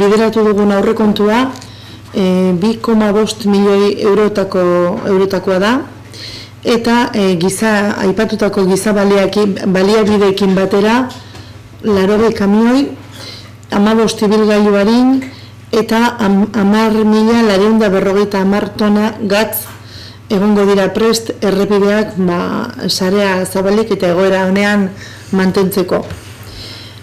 bideratu dugun aurrekontua e, 2,5 milioi eurotako, eurotakoa da, eta e, giza, aipatutako giza baliabideekin batera, larobe kamioi, amabost ibilgailu harin, eta am, amar mila lareunda berrogeita amar tona gatz egongo dira prest errepideak ba, sarea zabalik eta egoera honean mantentzeko.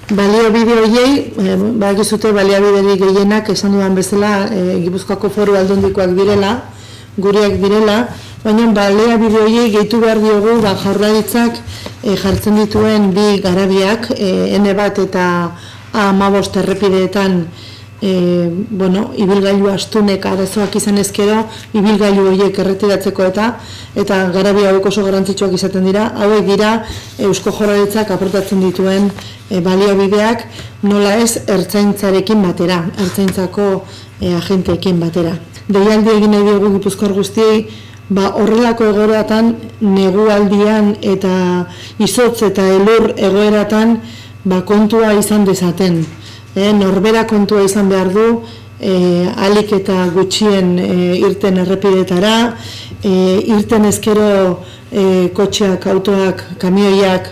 Balio bide horiei, e, ba, gizute balio gehienak esan dudan bezala e, Gipuzkoako foru aldundikoak direla, guriak direla, baina balea bide horiei gehitu behar diogu ba, jaurlaritzak e, jartzen dituen bi garabiak, e, N bat eta A mabost errepideetan e, bueno, ibilgailu astunek arazoak izan ezkero, ibilgailu horiek erretiratzeko eta eta garabi hauek oso garrantzitsuak izaten dira, hauek dira Eusko Jorraletzak aportatzen dituen e, baliabideak nola ez ertzaintzarekin batera, ertzaintzako e, agenteekin batera. Deialdi egin nahi dugu gipuzkor guztiei, ba, horrelako egoeratan negualdian eta izotz eta elur egoeratan ba, kontua izan dezaten e, norbera kontua izan behar du, e, alik eta gutxien e, irten errepidetara, e, irten ezkero e, kotxeak, autoak, kamioiak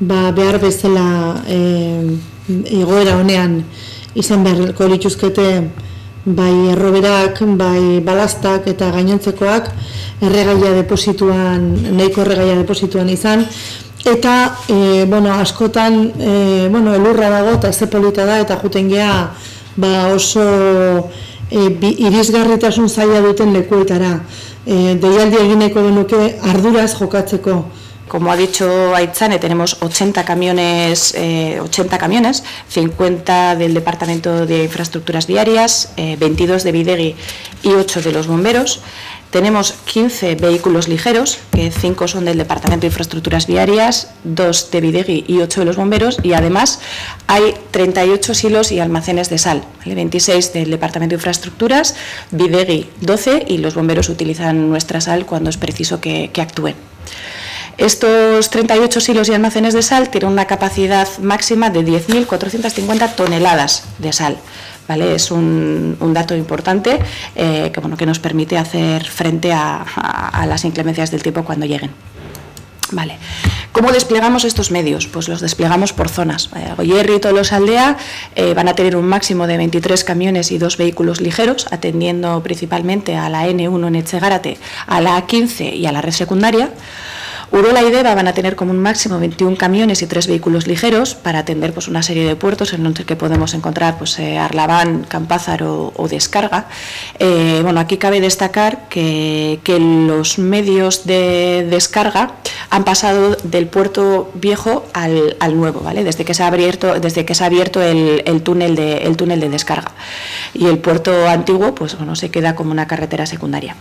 ba, behar bezala e, egoera honean izan beharko lituzkete bai erroberak, bai balastak eta gainontzekoak erregaia deposituan, nahiko erregaia deposituan izan, Eta, e, bueno, askotan, e, bueno, elurra dago eta ze polita da, eta juten geha, ba oso e, bi, irisgarritasun zaila duten lekuetara. E, deialdi egineko benuke arduraz jokatzeko. Como ha dicho Aitzane, tenemos 80 camiones, eh, 80 camiones, 50 del Departamento de Infraestructuras Viarias, eh, 22 de Videgui y 8 de los bomberos. Tenemos 15 vehículos ligeros, que 5 son del Departamento de Infraestructuras Viarias, 2 de Videgui y 8 de los bomberos, y además hay 38 silos y almacenes de sal, 26 del Departamento de Infraestructuras, Videgui 12 y los bomberos utilizan nuestra sal cuando es preciso que actúen. Estos 38 silos y almacenes de sal tienen una capacidad máxima de 10.450 toneladas de sal. ¿Vale? Es un, dato importante eh, que, bueno, que nos permite hacer frente a, las inclemencias del tiempo cuando lleguen. Vale. ¿Cómo desplegamos estos medios? Pues los desplegamos por zonas. Goyerri y Tolos Aldea eh, van a tener un máximo de 23 camiones y dos vehículos ligeros, atendiendo principalmente a la N1 en Echegárate, a la A15 y a la red secundaria. Urola y Deva van a tener como un máximo 21 camiones y tres vehículos ligeros para atender pues, una serie de puertos en los que podemos encontrar pues, eh, Arlabán, Campázar o, Descarga. Eh, bueno, aquí cabe destacar que, los medios de descarga han pasado del puerto viejo al, nuevo, ¿vale? desde que se ha abierto, desde que se ha abierto el, túnel de, el túnel de descarga. Y el puerto antiguo pues, bueno, se queda como una carretera secundaria.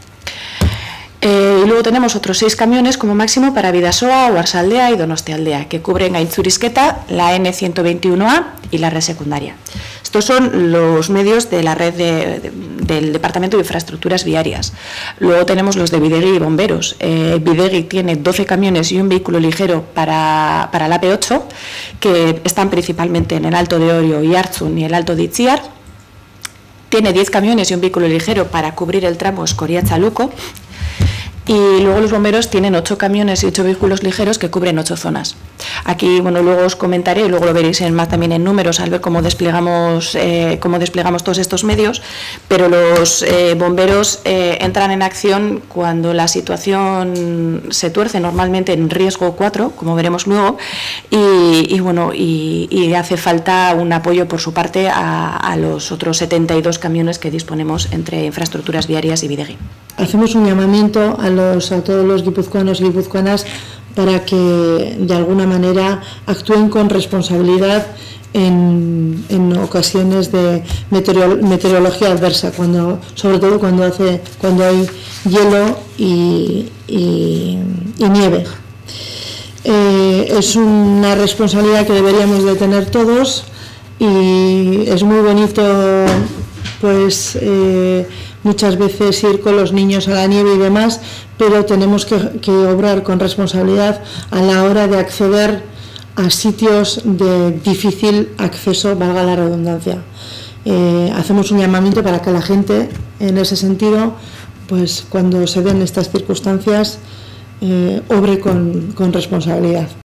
Eh, y luego tenemos otros seis camiones como máximo para Vidasoa, Uarsaldea y Donostialdea, que cubren Gainzurisqueta, la N121A y la red secundaria. Estos son los medios de la red del Departamento de Infraestructuras Viarias. Luego tenemos los de Videgui y Bomberos. Eh, Videgui tiene 12 camiones y un vehículo ligero para, para la P8, que están principalmente en el Alto de Orio y Arzun y el Alto de Itziar. Tiene 10 camiones y un vehículo ligero para cubrir el tramo Escoria-Chaluco y luego los bomberos tienen ocho camiones y ocho vehículos ligeros que cubren ocho zonas. Aquí, bueno, luego os comentaré, y luego lo veréis en, más también en números al ver cómo desplegamos, eh, cómo desplegamos todos estos medios, pero los eh, bomberos eh, entran en acción cuando la situación se tuerce, normalmente en riesgo 4, como veremos luego, y, bueno, y, hace falta un apoyo por su parte a, los otros 72 camiones que disponemos entre infraestructuras viarias y Videgui. Hacemos un llamamiento a, todos los guipuzcoanos y guipuzcoanas para que de alguna manera actúen con responsabilidad en, ocasiones de meteorología adversa, sobre todo cuando, hace, cuando hay hielo y, y, nieve. Eh, es una responsabilidad que deberíamos de tener todos y es muy bonito pues eh, muchas veces ir con los niños a la nieve y demás, pero tenemos que, obrar con responsabilidad a la hora de acceder a sitios de difícil acceso, valga la redundancia. eh, hacemos un llamamiento para que la gente, en ese sentido, pues cuando se den estas circunstancias, eh, obre con, con responsabilidad.